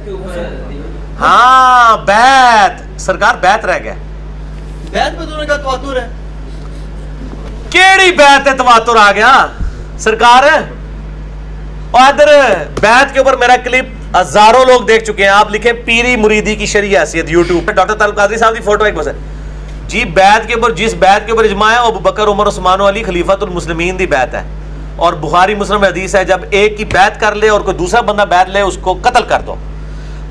के हाँ? बैत। सरकार बैत रह गया। बैत पे दोनों का तवातुर है। केड़ी बैत है तवातुर? आ गया। सरकार। और इधर बैत के ऊपर मेरा क्लिप हज़ारों लोग देख चुके हैं। आप लिखे पीरी मुरीदी की शरी हैसियत यूट्यूब पे। डॉक्टर तलब कादरी साहब की फ़ोटो एक बस है। जी बैत के ऊपर जिस बैत के ऊपर इजमा है अबू बकर उमर उस्मान अली खलीफतुल मुस्लिमीन दी बैत है। और बुखारी मुस्लिम में हदीस है जब एक की बैत कर ले और कोई दूसरा बंदा बैत ले उसको कत्ल कर दो।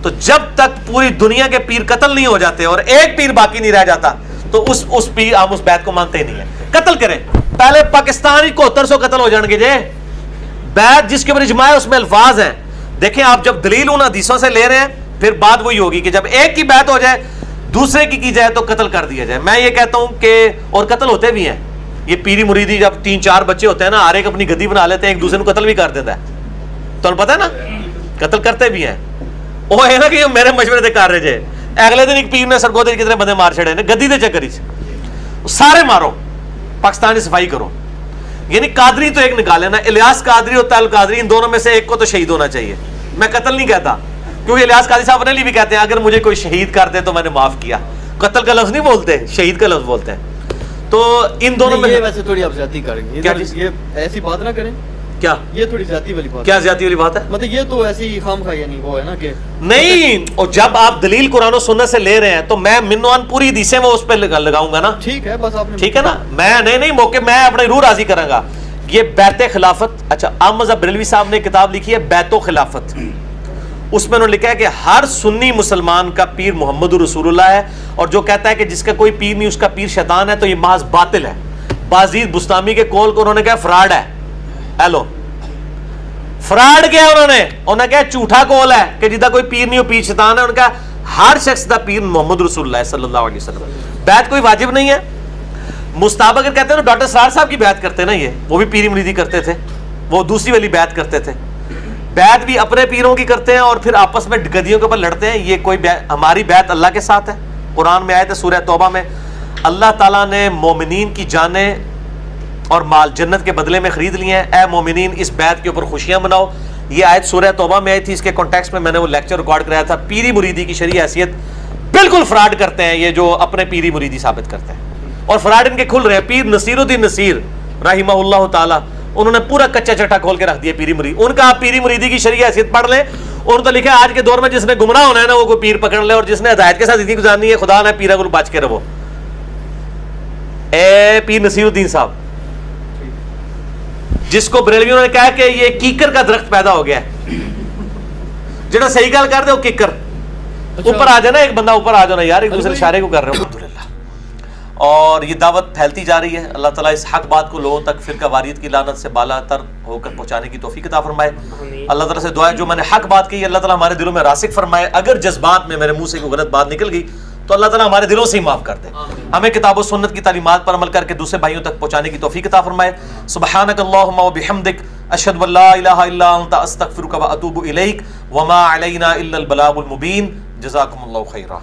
तो जब तक पूरी दुनिया के पीर कत्ल नहीं हो जाते और एक पीर बाकी नहीं रह जाता तो उस उस पीर, हम उस बैत को मानते ही नहीं है। कत्ल करें। पहले पाकिस्तान ही कोहत्तर सौ कत्ल हो जाएँगे जे। बैत जिसके ऊपर इजमा है, उसमें अल्फाज हैं। देखें, आप जब दलील उन हदीसों से ले रहे हैं, फिर बात वही होगी कि जब एक की बैत हो जाए, दूसरे की की जाए तो कत्ल कर दिया जाए। मैं ये कहता हूँ कि, और कत्ल होते भी हैं। ये पीरी मुरीदी जब तीन चार बच्चे होते हैं ना, हर एक अपनी गद्दी बना लेते हैं, एक दूसरे को कत्ल भी कर देता है। तो पता है ना? कत्ल करते भी हैं। ਉਹ ਹੈ ਨਾ ਕਿ ਉਹ ਮੇਰੇ ਮਸ਼ਵਰੇ ਤੇ ਕਰ ਰਹੇ ਜੇ ਅਗਲੇ ਦਿਨ ਇੱਕ ਪੀਰ ਨੇ ਸਰਗੋਦੇ 'ਚ ਕਿਤਨੇ ਬੰਦੇ ਮਾਰ ਛੜੇ ਨੇ ਗੱਦੀ ਦੇ ਚੱਕਰ 'ਚ ਸਾਰੇ मारो पाकिस्तान की सफाई करो यानी कादरी तो एक निकाले ना इलियास कादरी और तल कादरी इन दोनों में से एक को तो शहीद होना चाहिए मैं कत्ल नहीं कहता क्योंकि इलियास कादरी साहब अपने लिए भी कहते हैं अगर मुझे कोई शहीद कर दे तो मैंने माफ किया कत्ल का लफ्ज नहीं बोलते शहीद का लफ्ज बोलते हैं तो इन दोनों में ये वैसे थोड़ी आप ज्यादा करेंगे क्या ये चीज़? ये ऐसी बात ना करें क्या? ये थोड़ी ज़्यादा वाली बात क्या ज़्यादा वाली बात है? मतलब ये तो ऐसी खाम खा यानी वो है ना कि नहीं और जब आप दलील कुरान और सुन्नत से ले रहे हैं तो मैं मिनवान पूरी हदीसें वो उस पर लगा- लगाऊँगा ना। ठीक है बस आपने ठीक है ना? मैं नहीं नहीं मौके मैं अपने रूह राज़ी करांगा। ये बैत खिलाफत अच्छा अहमद बरेलवी साहब ने किताब लिखी है बैतो खिलाफत। उसमें उन्होंने लिखा है कि हर सुन्नी मुसलमान का पीर मोहम्मद रसूलुल्लाह है और जो कहता है कि जिसका कोई पीर नहीं उसका पीर शैतान है तो ये महज बातिल है। बाजीद बुस्तामी के कोल को उन्होंने कहा फ्रॉड है। हेलो। फ्रॉड क्या उन्होंने। उन्होंने कहा, झूठा कोल है कि जिदा कोई पीर नहीं हो पीर शैतान है। उनका हर शख्स का पीर मोहम्मद रसूलुल्लाह सल्लल्लाहु अलैहि वसल्लम बैत कोई वाजिब नहीं है। मुस्ताब अगर कहते हैं तो डॉक्टर सरार साहब की बैत करते ना ये। वो भी पीरी मुरीदी करते थे। वो दूसरी वाली बैत करते थे। बैत भी अपने पीरों की करते हैं और फिर आपस में गदियों के ऊपर लड़ते हैं। ये कोई हमारी बैत अल्लाह के साथ है। कुरान में आए थे सूर्य तौबा में। अल्लाह ताला ने मोमिनीन की जानें और माल जन्नत के बदले में खरीद लिए हैं। ए, मोमिनीन, इस बैत के ऊपर खुशियाँ मनाओ। ये आयत सूर्य तोबा में आई थी, इसके कॉन्टेक्स्ट में मैंने वो लेक्चर रिकॉर्ड कराया था। पीरी मुरीदी की शरी हैसियत बिल्कुल फ्रॉड करते हैं, ये जो अपने पीरी मुरीदी साबित करते हैं। और फ्रॉड इनके खुल रहे हैं। पीर नसीरुद्दीन नसीर ताला, उन्होंने पूरा कच्चा चट्टा खोल के रख दिया पीरी मुरीद। उनका आप पीरी मुरीदी की शरी हैसियत पढ़ लें। उन्होंने तो लिखा आज के दौर में जिसने गुमराह होना है ना, वो कोई पीर पकड़ ले और जिसने हदायत के साथ ज़िंदगी गुजारनी है, खुदा ने पीरा को बच के रहो। ए, पीर नसीरुद्दीन साहब जिसको बरेलवियों ने कहा कि ये कीकर का दरख्त पैदा हो गया है। जेड़ा सही गल कर दे कीकर। ऊपर आ जाए ना एक बंदा ऊपर आ जाओ ना यार एक दूसरे इशारे को कर रहे हो। और ये दावत फैलती जा रही है। अल्लाह ताला इस हक बात को लोगों तक फिर वारियत की लानत से बाला तर होकर पहुँचाने की तोफीक अता फरमाए। अल्लाह ताला से दुआ है जो मैंने हक बात की अल्लाह ताला हमारे दिलों में रासिक फरमाए। अगर जज्बात में मेरे मुँह से कोई गलत बात निकल गई तो अल्लाह ताला हमारे दिलों से ही माफ़ कर दे। हमें किताब व सुन्नत की तालीमात पर अमल करके दूसरे भाइयों तक पहुँचाने की तोफ़ी अता फरमाए। सुबहानक अल्लाहुम्मा व बिहम्दिक अशहदु अल्ला इलाहा इल्ला अंता अस्तगफिरुका व अतूबु इलैक। व मा अलैना इल्लल बलागुल मुबीन। जज़ाकुमुल्लाहु खैरा